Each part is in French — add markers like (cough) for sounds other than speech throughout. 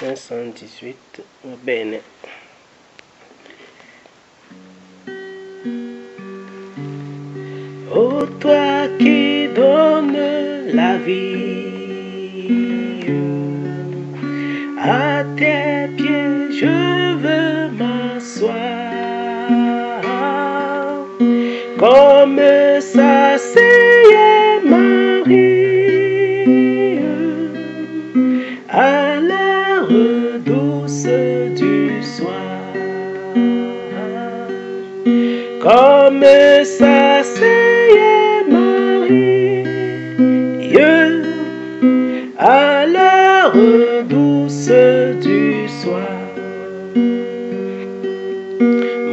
518. Va bene. Ô toi qui donnes la vie, à tes pieds je veux m'asseoir, comme s'asseyait comme s'asseyait Marie à l'heure douce du soir.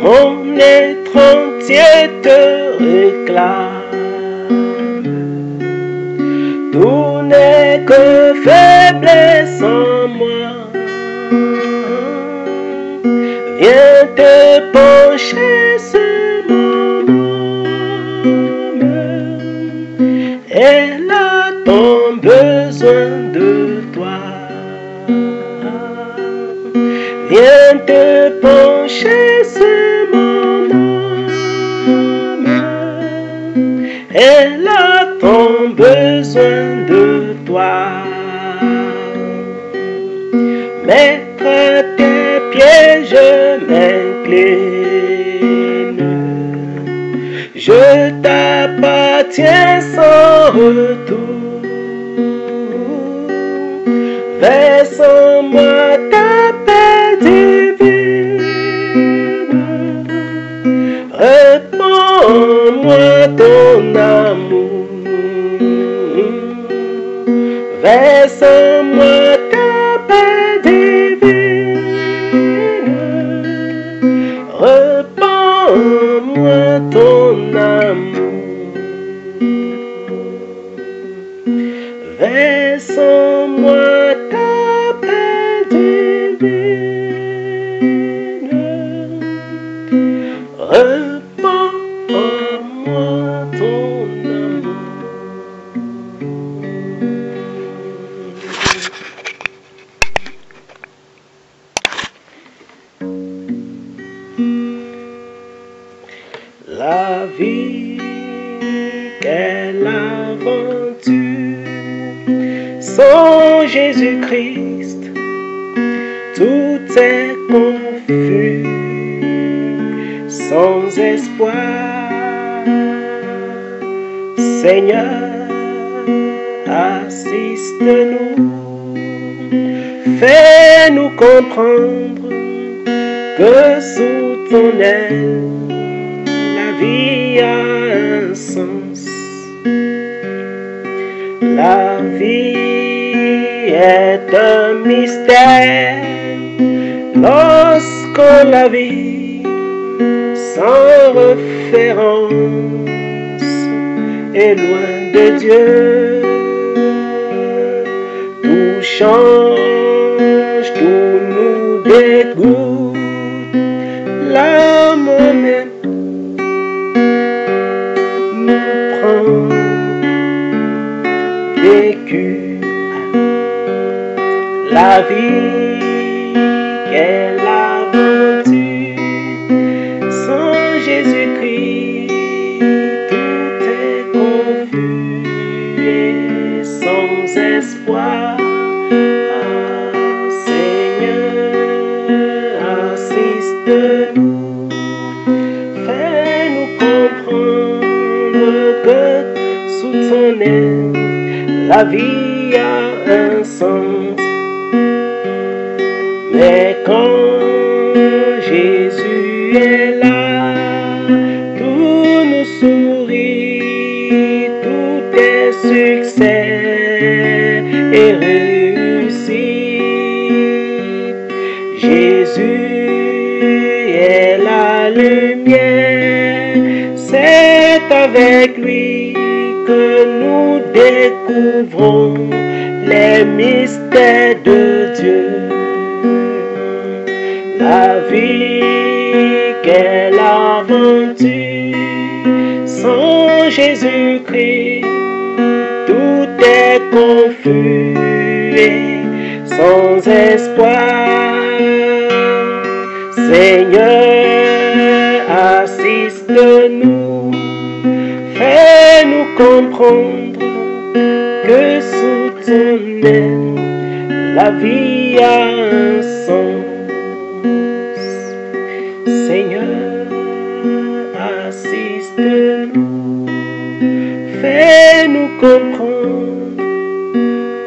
Mon être entier te réclame. Tout n'est que faiblesse en Jésus-Christ, tout est confus, sans espoir. Seigneur, assiste-nous, fais-nous comprendre que sous ton aile, la vie a un sens. La vie est un mystère lorsqu'on la vit sans référence et loin de Dieu. Tout change, tout nous dégoûte. L'âme même nous prend vécu la vie quelle c'est avec lui que nous découvrons les mystères de Dieu. La vie, quelle aventure sans Jésus-Christ, tout est confus et sans espoir. Seigneur, comprendre que sous ton aile, la vie a un sens. Seigneur, assiste-nous, fais-nous comprendre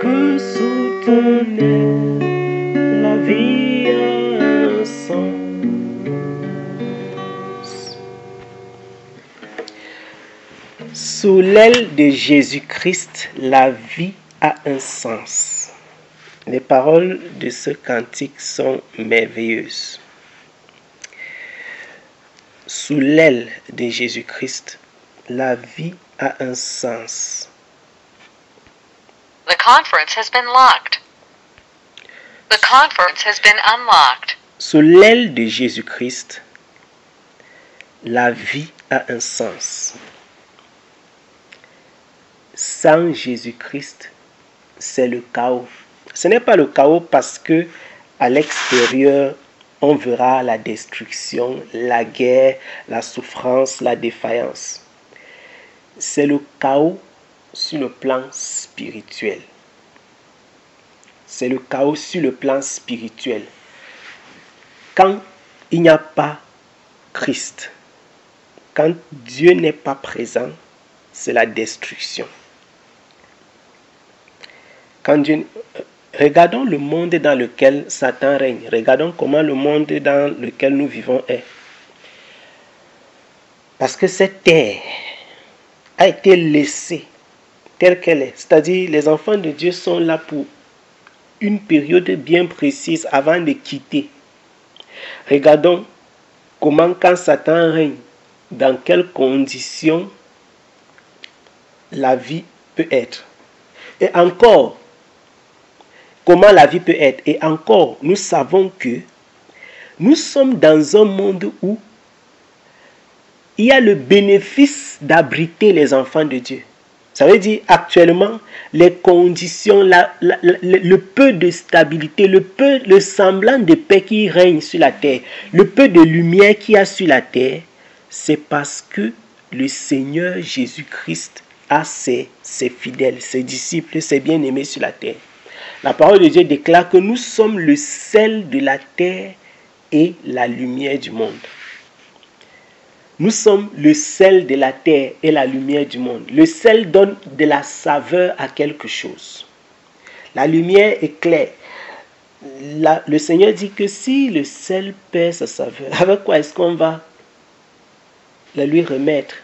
que sous ton aile, la vie a un Sous l'aile de Jésus-Christ, la vie a un sens. Les paroles de ce cantique sont merveilleuses. Sous l'aile de Jésus-Christ, la vie a un sens. The conference has been locked. The conference has been unlocked. Sous l'aile de Jésus-Christ, la vie a un sens. Sans Jésus-Christ, c'est le chaos. Ce n'est pas le chaos parce que à l'extérieur, on verra la destruction, la guerre, la souffrance, la défaillance. C'est le chaos sur le plan spirituel. C'est le chaos sur le plan spirituel. Quand il n'y a pas Christ, quand Dieu n'est pas présent, c'est la destruction. Regardons le monde dans lequel Satan règne. Regardons comment le monde dans lequel nous vivons est. Parce que cette terre a été laissée telle qu'elle est. C'est-à-dire les enfants de Dieu sont là pour une période bien précise avant de quitter. Regardons comment quand Satan règne, dans quelles conditions la vie peut être. Et encore, comment la vie peut être. Et encore, nous savons que nous sommes dans un monde où il y a le bénéfice d'abriter les enfants de Dieu. Ça veut dire actuellement, les conditions, la, le peu de stabilité, le peu, le semblant de paix qui règne sur la terre, le peu de lumière qu'il y a sur la terre, c'est parce que le Seigneur Jésus-Christ a ses fidèles, ses disciples, ses bien-aimés sur la terre. La parole de Dieu déclare que nous sommes le sel de la terre et la lumière du monde. Nous sommes le sel de la terre et la lumière du monde. Le sel donne de la saveur à quelque chose. La lumière éclaire. La, le Seigneur dit que si le sel perd sa saveur, (laughs) avec quoi est-ce qu'on va la lui remettre?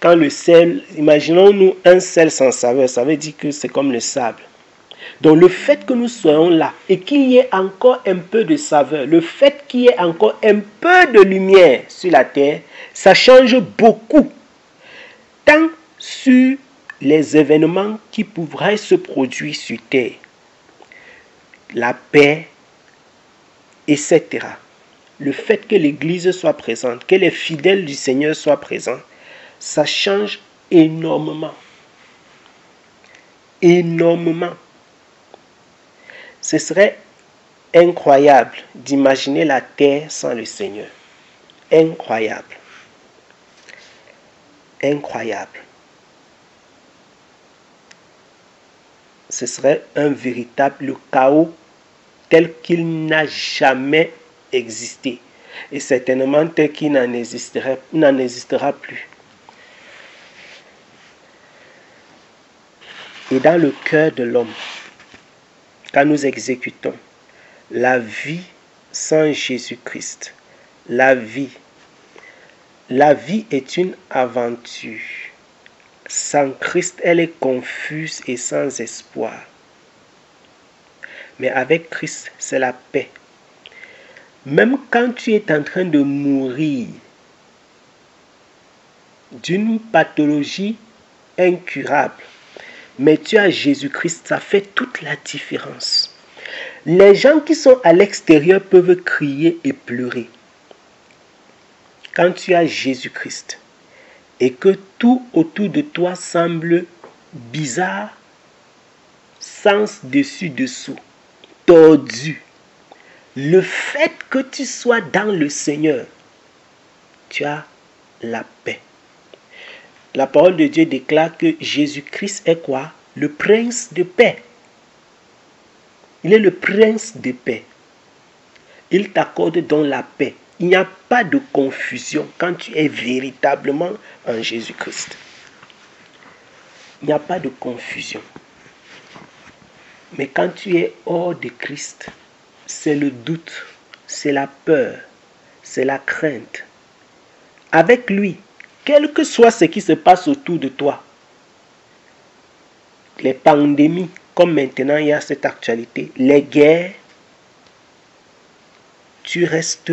Quand le sel, imaginons-nous un sel sans saveur, ça veut dire que c'est comme le sable. Donc le fait que nous soyons là et qu'il y ait encore un peu de saveur, le fait qu'il y ait encore un peu de lumière sur la terre, ça change beaucoup. Tant sur les événements qui pourraient se produire sur terre, la paix, etc. Le fait que l'Église soit présente, que les fidèles du Seigneur soient présents, ça change énormément. Énormément. Ce serait incroyable d'imaginer la terre sans le Seigneur. Incroyable. Incroyable. Ce serait un véritable chaos tel qu'il n'a jamais existé. Et certainement tel qu'il n'en existera, plus. Et dans le cœur de l'homme, quand nous exécutons la vie sans Jésus-Christ, la vie, la vie est une aventure. Sans Christ, elle est confuse et sans espoir. Mais avec Christ, c'est la paix. Même quand tu es en train de mourir d'une pathologie incurable, mais tu as Jésus-Christ, ça fait toute la différence. Les gens qui sont à l'extérieur peuvent crier et pleurer. Quand tu as Jésus-Christ et que tout autour de toi semble bizarre, sens dessus dessous, tordu. Le fait que tu sois dans le Seigneur, tu as la paix. La parole de Dieu déclare que Jésus-Christ est quoi? Le prince de paix. Il est le prince de paix. Il t'accorde donc la paix. Il n'y a pas de confusion quand tu es véritablement en Jésus-Christ. Il n'y a pas de confusion. Mais quand tu es hors de Christ, c'est le doute, c'est la peur, c'est la crainte. Avec lui, quel que soit ce qui se passe autour de toi, les pandémies, comme maintenant il y a cette actualité, les guerres, tu restes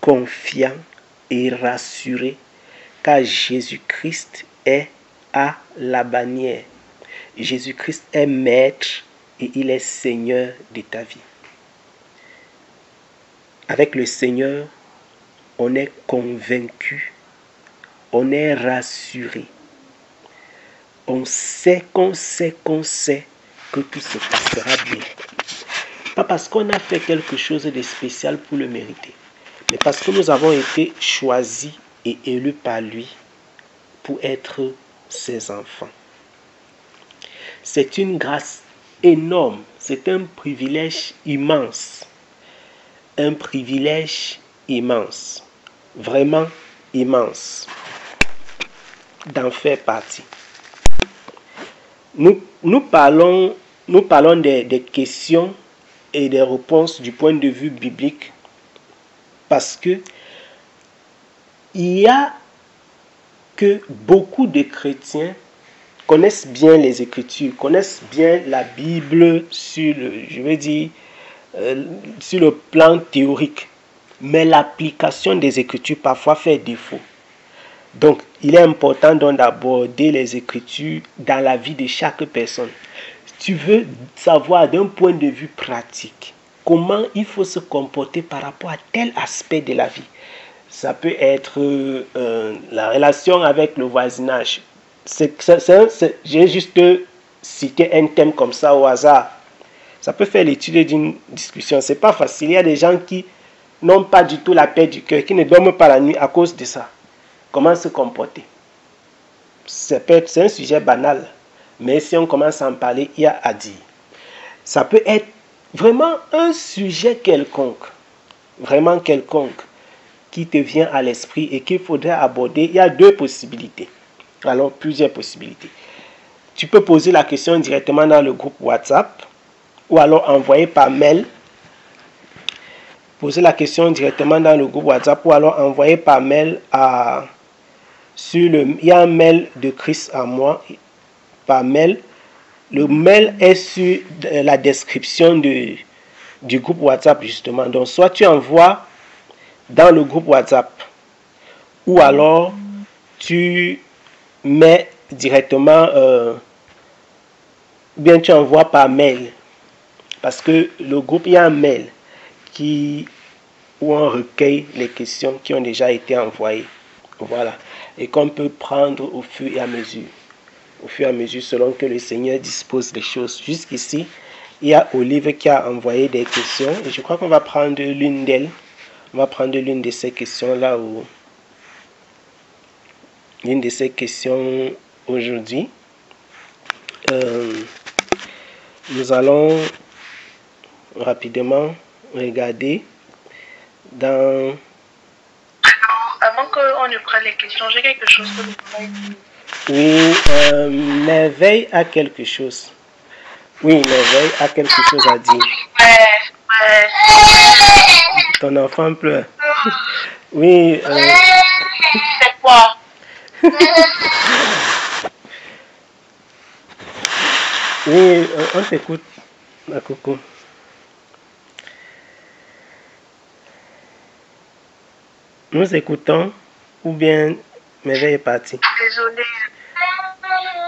confiant et rassuré car Jésus-Christ est à la bannière. Jésus-Christ est maître et il est Seigneur de ta vie. Avec le Seigneur, on est convaincu, on est rassuré. On sait qu'on sait qu'on sait que tout se passera bien. Pas parce qu'on a fait quelque chose de spécial pour le mériter, mais parce que nous avons été choisis et élus par lui pour être ses enfants. C'est une grâce énorme, c'est un privilège immense. Un privilège immense, vraiment immense, d'en faire partie. Nous, parlons, des, questions et des réponses du point de vue biblique parce que il y a que beaucoup de chrétiens connaissent bien les Écritures, connaissent bien la Bible sur le, je euh, sur le plan théorique. Mais l'application des Écritures parfois fait défaut. Donc, il est important d'aborder les Écritures dans la vie de chaque personne. Tu veux savoir d'un point de vue pratique comment il faut se comporter par rapport à tel aspect de la vie. Ça peut être euh, la relation avec le voisinage. J'ai juste cité un thème comme ça au hasard. Ça peut faire l'étude d'une discussion. C'est pas facile. Il y a des gens qui n'ont pas du tout la paix du cœur, qui ne dorment pas la nuit à cause de ça. Comment se comporter C'est un sujet banal, mais si on commence à en parler, il y a à dire. Ça peut être vraiment un sujet quelconque, vraiment quelconque, qui te vient à l'esprit et qu'il faudrait aborder. Il y a deux possibilités. Alors, plusieurs possibilités. Tu peux poser la question directement dans le groupe WhatsApp ou alors envoyer par mail. Poser la question directement dans le groupe WhatsApp ou alors envoyer par mail à sur le il y a un mail de Chris à moi par mail. Le mail est sur la description de, du groupe WhatsApp justement. Donc soit tu envoies dans le groupe WhatsApp ou alors tu mets directement euh, bien tu envoies par mail parce que le groupe il y a un mail qui où on recueille les questions qui ont déjà été envoyées voilà et qu'on peut prendre au fur et à mesure au fur et à mesure selon que le Seigneur dispose des choses jusqu'ici il y a Olive qui a envoyé des questions et je crois qu'on va prendre l'une d'elles on va prendre l'une de ces questions là où l'une de ces questions aujourd'hui. Euh, nous allons rapidement regarder dans. Avant qu'on ne prenne les questions, j'ai quelque chose que vous pouvez dire. Oui, euh, Merveille a quelque chose. Oui, Merveille a quelque chose à dire. Ouais, ouais. Ton enfant pleure. (laughs) Oui, euh, C'est quoi? (laughs) Oui, euh, on t'écoute, ma coco. Nous écoutons ou bien Merveille est partie. Désolée.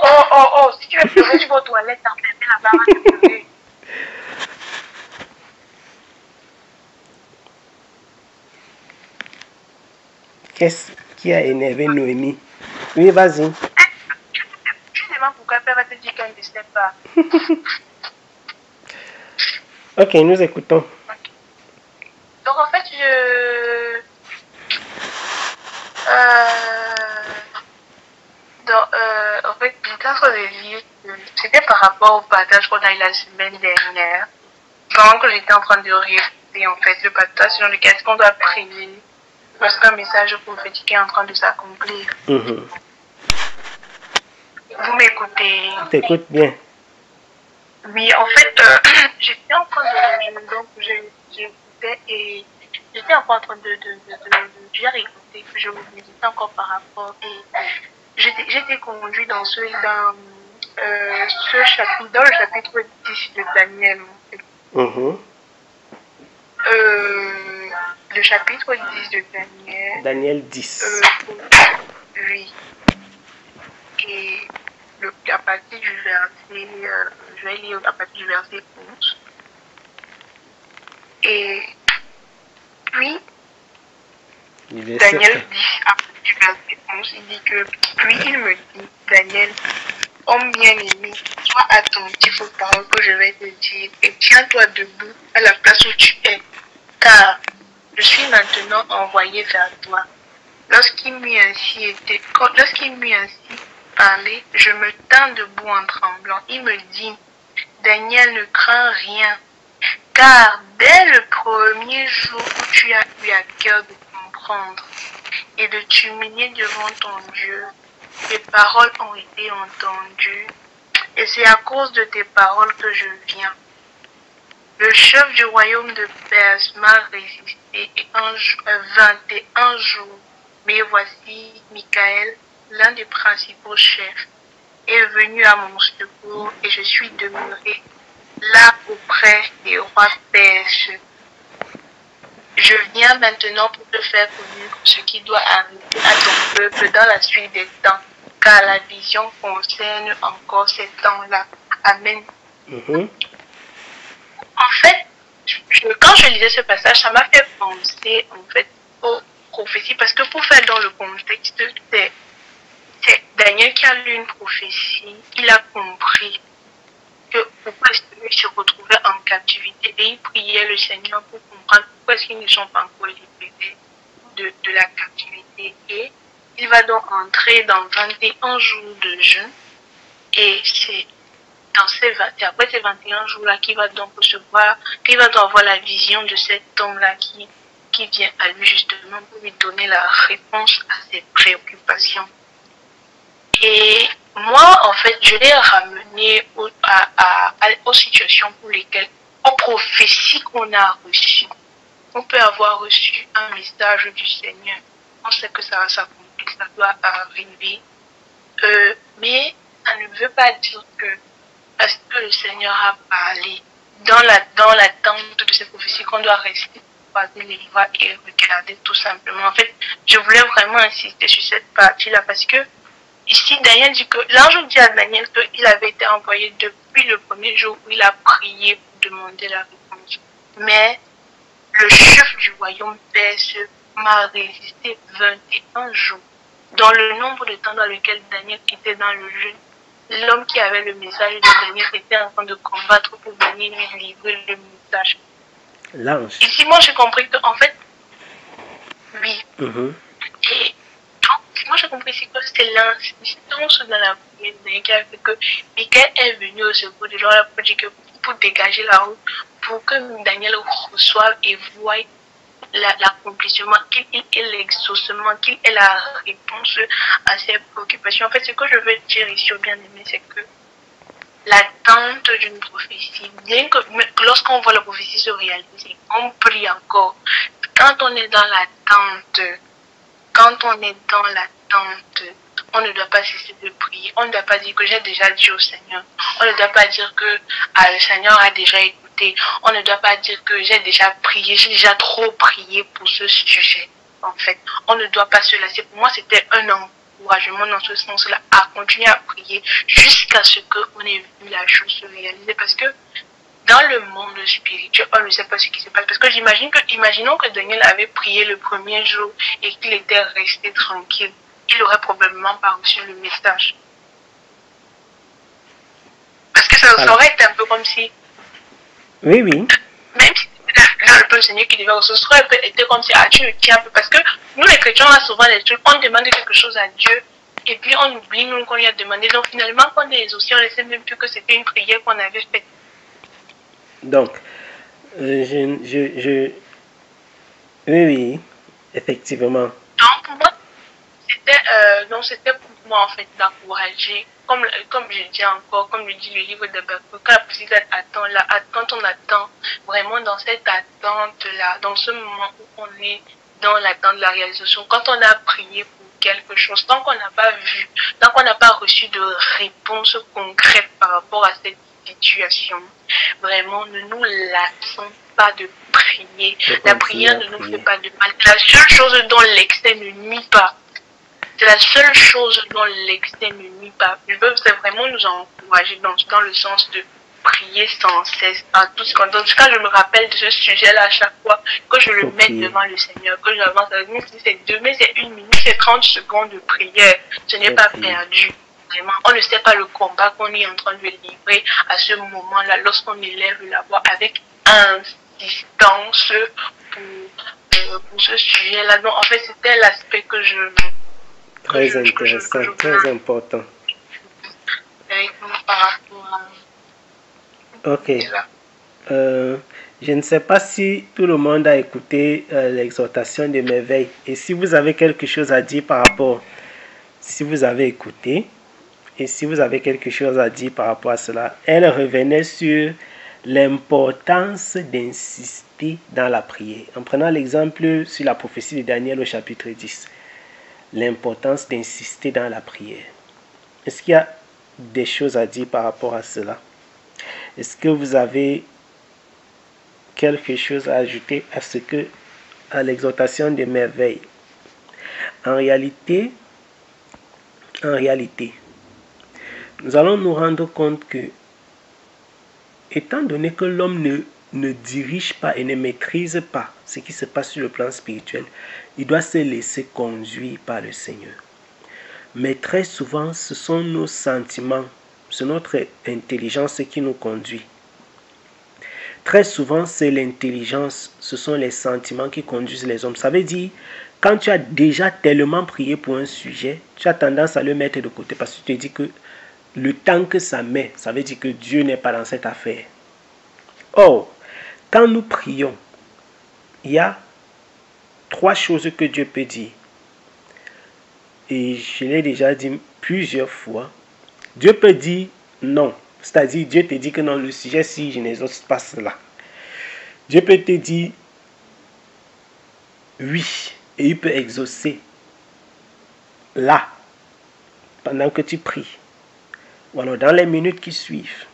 Oh, oh, oh, si tu veux pleurer, tu vas aux toilettes, t'enfermer là-bas, pleurer. Qu'est-ce qui a énervé Noémie? Oui, vas-y. Tu, demandes pourquoi elle va te dire qu'elle ne sait pas. (laughs) Ok, nous écoutons. Donc en fait, je... Euh... Donc, euh, en fait, j'étais en train de lire, que c'était par rapport au partage qu'on a eu la semaine dernière. Pendant que j'étais en train de réécouter, en fait, le partage sur lequel est-ce qu'on doit prier parce qu'un message prophétique est en train de s'accomplir. Mhm. Vous m'écoutez? T'écoutes bien. Oui, en fait, euh, (clears throat) j'étais en train de. Donc, j'écoutais et j'étais encore en train de, de, de, de, de bien écouter, je me méditais encore par rapport. Et j'étais j'étais conduit dans ce, dans, euh, ce chapitre, dans le chapitre 10 de Daniel. Mhm. Euh, le chapitre 10 de Daniel. Daniel 10. Euh, oui. Et le, à partir du verset, euh, je vais lire à partir du verset 11. Et puis, Daniel dit, à partir du verset 11, il dit que, puis il me dit, Daniel, homme bien-aimé, sois attentif aux paroles que je vais te dire et tiens-toi debout à la place où tu es, car je suis maintenant envoyé vers toi. Lorsqu'il m'eut ainsi lorsqu'il ainsi parlé, je me tins debout en tremblant. Il me dit, Daniel, ne crains rien, car dès le premier jour où tu as eu à cœur de comprendre et de t'humilier devant ton Dieu, tes paroles ont été entendues, et c'est à cause de tes paroles que je viens. Le chef du royaume de Perse m'a résisté et un, jou- euh, 21 jours. Mais voici Michael, l'un des principaux chefs, est venu à mon secours et je suis demeuré là auprès des rois perses. Je viens maintenant pour te faire connaître ce qui doit arriver à ton peuple dans la suite des temps, car la vision concerne encore ces temps-là. Amen. Mhm. En fait, je- quand je lisais ce passage, ça m'a fait penser en fait aux prophéties parce que pour faire dans le contexte, c'est c'est Daniel qui a lu une prophétie, il a compris que pourquoi est-ce qu'il se retrouvait en captivité et il priait le Seigneur pour comprendre pourquoi est-ce qu'ils ne sont pas encore libérés de, de la captivité. Et il va donc entrer dans 21 jours de jeûne et c'est ces 20, c'est après ces 21 jours-là qu'il va donc recevoir, qu'il va donc avoir la vision de cet homme-là qui, qui vient à lui justement pour lui donner la réponse à ses préoccupations. Et moi, en fait, je l'ai ramené au- à, à- aux situations pour lesquelles, aux prophéties qu'on a reçues. On peut avoir reçu un message du Seigneur. On sait que ça va s'accomplir, ça doit arriver. Euh, mais ça ne veut pas dire que parce que le Seigneur a parlé dans la dans l'attente de ces prophéties qu'on doit rester croiser les bras et regarder tout simplement. En fait, je voulais vraiment insister sur cette partie-là parce que ici Daniel dit que l'ange dit à Daniel qu'il avait été envoyé depuis le premier jour où il a prié pour demander la réponse. Mais le chef du royaume perse m'a résisté 21 jours. Dans le nombre de temps dans lequel Daniel était dans le jeûne, l'homme qui avait le message de Daniel était en train de combattre pour venir lui livrer le message. L'ange. Ici, moi, j'ai compris que, en fait, oui. Mhm. Et moi, j'ai compris ici que c'est l'insistance dans la prière de Daniel qui a fait que Michael est venu au secours de l'homme pour pour dégager la route, pour que Daniel reçoive et voie l'accomplissement, qu'il ait l'exaucement, qu'il ait la réponse à ses préoccupations. En fait, ce que je veux dire ici au bien-aimé, c'est que l'attente d'une prophétie, bien que lorsqu'on voit la prophétie se réaliser, on prie encore. Quand on est dans l'attente, quand on est dans l'attente, on ne doit pas cesser de prier. On ne doit pas dire que j'ai déjà dit au Seigneur. On ne doit pas dire que ah, le Seigneur a déjà On ne doit pas dire que j'ai déjà prié, j'ai déjà trop prié pour ce sujet. En fait, on ne doit pas se lasser. Pour moi, c'était un encouragement dans ce sens-là à continuer à prier jusqu'à ce qu'on ait vu la chose se réaliser. Parce que dans le monde spirituel, on ne sait pas ce qui se passe. Parce que j'imagine que, imaginons que Daniel avait prié le premier jour et qu'il était resté tranquille. Il aurait probablement pas reçu le message. Parce que ça, aurait été un peu comme si Oui, oui. le Seigneur qui devait recevoir. Ce serait un peu été comme si, ah, tu le tiens un peu. Parce que nous, les chrétiens, on a souvent des trucs, on demande quelque chose à Dieu. Et puis on oublie nous qu'on lui a demandé. Donc finalement, quand on est exaucé, on ne sait même plus que c'était une prière qu'on avait faite. Donc, euh, je, je, je... Oui, oui, effectivement. Donc pour moi, c'était euh, pour moi en fait d'encourager. Comme, comme je dis encore, comme le dit le livre de Bakou, quand la attend là, quand on attend vraiment dans cette attente-là, dans ce moment où on est dans l'attente de la réalisation, quand on a prié pour quelque chose, tant qu'on n'a pas vu, tant qu'on n'a pas reçu de réponse concrète par rapport à cette situation, vraiment ne nous lassons pas de prier. La prière ne nous fait pas de mal. La seule chose dont l'excès ne nuit pas, c'est la seule chose dont l'excès ne nuit pas. Je veux vraiment nous encourager dans, dans le sens de prier sans cesse à tout ce En tout cas, je me rappelle de ce sujet-là à chaque fois que je le mets devant le Seigneur, que j'avance avec lui. Si c'est deux, mais c'est une minute, c'est 30 secondes de prière. Ce n'est pas perdu. Vraiment, on ne sait pas le combat qu'on est en train de livrer à ce moment-là lorsqu'on élève la voix avec insistance pour, euh, pour ce sujet-là. Donc, en fait, c'était l'aspect que je. Très intéressant, très important. Ok. Euh, je ne sais pas si tout le monde a écouté euh, l'exhortation de merveille. Et si vous avez quelque chose à dire par rapport, si vous avez écouté, et si vous avez quelque chose à dire par rapport à cela, elle revenait sur l'importance d'insister dans la prière. En prenant l'exemple sur la prophétie de Daniel au chapitre 10, l'importance d'insister dans la prière. Est-ce qu'il y a des choses à dire par rapport à cela? Est-ce que vous avez quelque chose à ajouter à ce que à l'exhortation des merveilles? En réalité, en réalité, nous allons nous rendre compte que, étant donné que l'homme ne, ne dirige pas et ne maîtrise pas ce qui se passe sur le plan spirituel, il doit se laisser conduire par le Seigneur. Mais très souvent, ce sont nos sentiments c'est notre intelligence qui nous conduit. Très souvent, c'est l'intelligence, ce sont les sentiments qui conduisent les hommes. Ça veut dire, quand tu as déjà tellement prié pour un sujet, tu as tendance à le mettre de côté parce que tu te dis que le temps que ça met, ça veut dire que Dieu n'est pas dans cette affaire. Or, quand nous prions, il y a trois choses que Dieu peut dire. Et je l'ai déjà dit plusieurs fois. Dieu peut dire non. C'est-à-dire, Dieu te dit que non, le sujet, si je n'exauce pas cela. Dieu peut te dire oui. Et il peut exaucer là, pendant que tu pries. Ou alors dans les minutes qui suivent.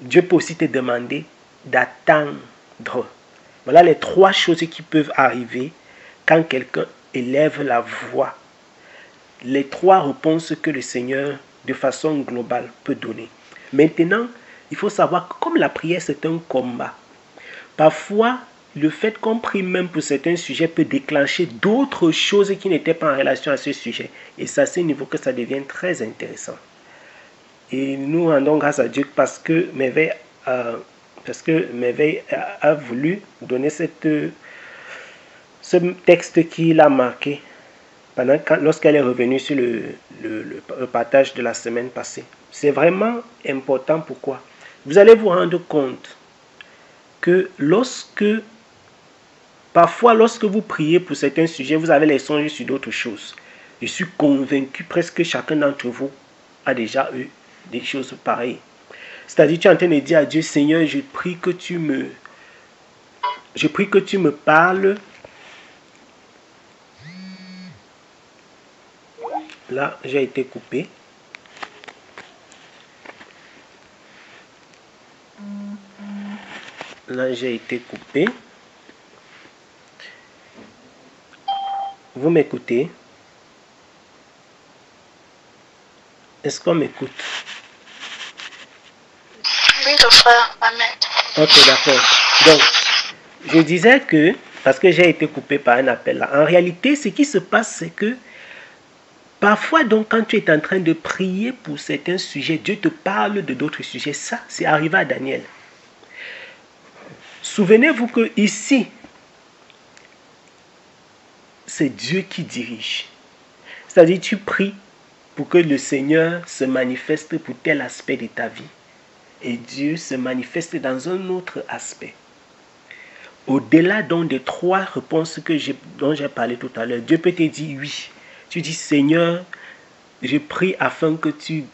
Dieu peut aussi te demander d'attendre. Voilà les trois choses qui peuvent arriver quand quelqu'un élève la voix. Les trois réponses que le Seigneur de façon globale peut donner. Maintenant, il faut savoir que comme la prière, c'est un combat. Parfois, le fait qu'on prie même pour certains sujets peut déclencher d'autres choses qui n'étaient pas en relation à ce sujet. Et c'est à ce niveau que ça devient très intéressant. Et nous rendons grâce à Dieu parce que Merveille a, parce que a, voulu donner cette, ce texte qu'il a marqué lorsqu'elle est revenue sur le, le, partage de la semaine passée. C'est vraiment important. Pourquoi? Vous allez vous rendre compte que lorsque, parfois lorsque vous priez pour certains sujets, vous avez les songes sur d'autres choses. Je suis convaincu, presque chacun d'entre vous a déjà eu des choses pareilles. C'est-à-dire, tu es en train de dire à Dieu, Seigneur, je prie que tu me, je prie que tu me parles Là, j'ai été coupé. Là, j'ai été coupé. Vous m'écoutez? Est-ce qu'on m'écoute? Frère. Amen. Ok, d'accord. Donc, je disais que, parce que j'ai été coupé par un appel là, en réalité, ce qui se passe, c'est que Parfois, donc, quand tu es en train de prier pour certains sujets, Dieu te parle de d'autres sujets. Ça, c'est arrivé à Daniel. Souvenez-vous que ici, c'est Dieu qui dirige. C'est-à-dire, tu pries pour que le Seigneur se manifeste pour tel aspect de ta vie. Et Dieu se manifeste dans un autre aspect. Au-delà donc des trois réponses que dont j'ai parlé tout à l'heure, Dieu peut te dire oui. Tu dis Seigneur, je prie afin que tu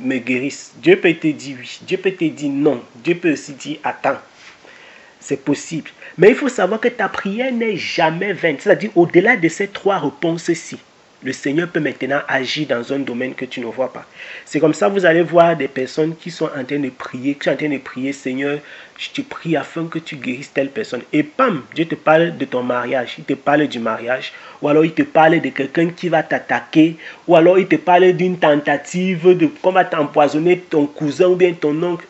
me guérisses. Dieu peut te dire oui. Dieu peut te dire non. Dieu peut aussi dire attends. C'est possible. Mais il faut savoir que ta prière n'est jamais vaine. C'est-à-dire au-delà de ces trois réponses-ci le Seigneur peut maintenant agir dans un domaine que tu ne vois pas. C'est comme ça, vous allez voir des personnes qui sont en train de prier, qui sont en train de prier, Seigneur, je te prie afin que tu guérisses telle personne. Et pam, Dieu te parle de ton mariage, il te parle du mariage, ou alors il te parle de quelqu'un qui va t'attaquer, ou alors il te parle d'une tentative de comment t'empoisonner ton cousin ou bien ton oncle.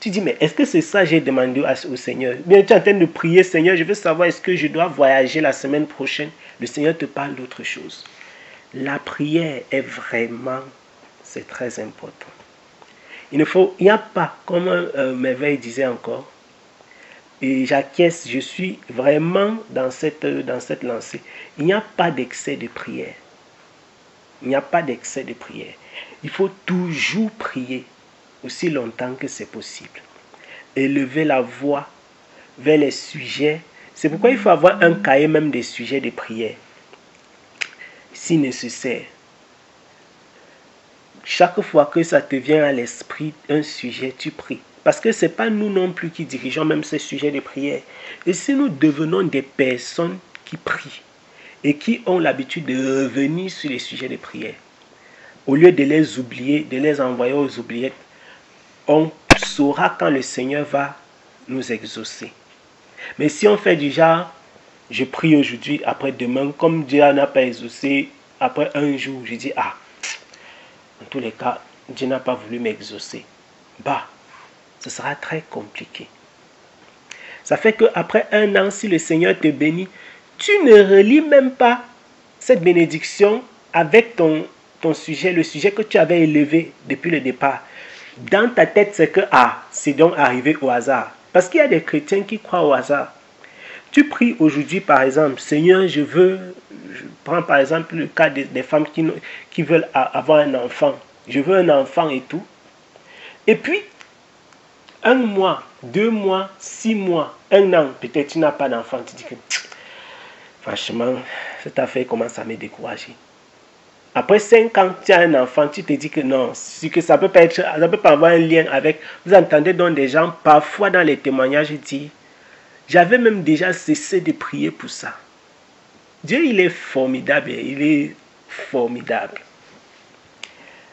Tu dis, mais est-ce que c'est ça que j'ai demandé au Seigneur? Bien, tu es en train de prier, Seigneur, je veux savoir, est-ce que je dois voyager la semaine prochaine? Le Seigneur te parle d'autre chose. La prière est vraiment, c'est très important. Il ne faut, il n'y a pas, comme euh, Merveille disait encore, et j'acquiesce, je suis vraiment dans cette, dans cette lancée. Il n'y a pas d'excès de prière. Il n'y a pas d'excès de prière. Il faut toujours prier aussi longtemps que c'est possible. Élever la voix vers les sujets. C'est pourquoi il faut avoir un cahier même des sujets de prière si nécessaire. Chaque fois que ça te vient à l'esprit un sujet, tu pries. Parce que ce n'est pas nous non plus qui dirigeons même ces sujets de prière. Et si nous devenons des personnes qui prient et qui ont l'habitude de revenir sur les sujets de prière, au lieu de les oublier, de les envoyer aux oubliettes, on saura quand le Seigneur va nous exaucer. Mais si on fait du genre, je prie aujourd'hui, après demain, comme Dieu n'a pas exaucé, après un jour, je dis, ah, en tous les cas, Dieu n'a pas voulu m'exaucer. Bah, ce sera très compliqué. Ça fait qu'après un an, si le Seigneur te bénit, tu ne relis même pas cette bénédiction avec ton, ton sujet, le sujet que tu avais élevé depuis le départ. Dans ta tête, c'est que, ah, c'est donc arrivé au hasard. Parce qu'il y a des chrétiens qui croient au hasard. Tu pries aujourd'hui, par exemple, Seigneur, je veux, je prends par exemple le cas des, femmes qui, qui veulent avoir un enfant. Je veux un enfant et tout. Et puis, un mois, deux mois, six mois, un an, peut-être tu n'as pas d'enfant. Tu dis que, franchement, cette affaire commence à me décourager. Après cinq ans, tu as un enfant, tu te dis que non, que ça peut pas être, ça peut pas avoir un lien avec. Vous entendez donc des gens parfois dans les témoignages dire j'avais même déjà cessé de prier pour ça. Dieu, il est formidable, il est formidable.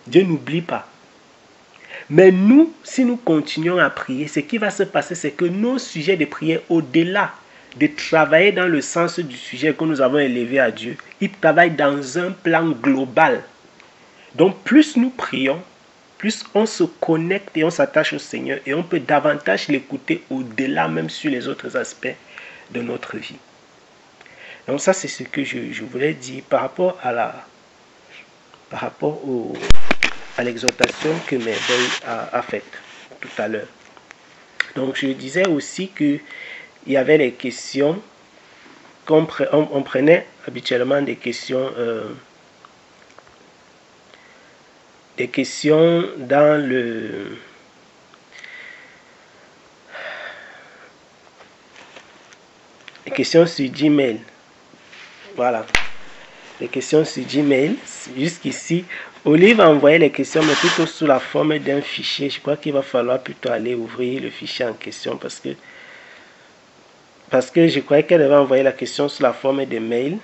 Dieu n'oublie pas. Mais nous, si nous continuons à prier, ce qui va se passer, c'est que nos sujets de prière, au-delà de travailler dans le sens du sujet que nous avons élevé à Dieu, ils travaillent dans un plan global. Donc plus nous prions, plus on se connecte et on s'attache au Seigneur et on peut davantage l'écouter au-delà même sur les autres aspects de notre vie. Donc ça c'est ce que je, voulais dire par rapport à la par rapport à l'exhortation que Merveille a, a faite tout à l'heure. Donc je disais aussi que il y avait les questions qu'on on, prenait habituellement des questions euh, des questions dans le les questions sur Gmail. Voilà. Les questions sur Gmail. Jusqu'ici, Olive a envoyé les questions, mais plutôt sous la forme d'un fichier. Je crois qu'il va falloir plutôt aller ouvrir le fichier en question parce que parce que je croyais qu'elle avait envoyé la question sous la forme de mail.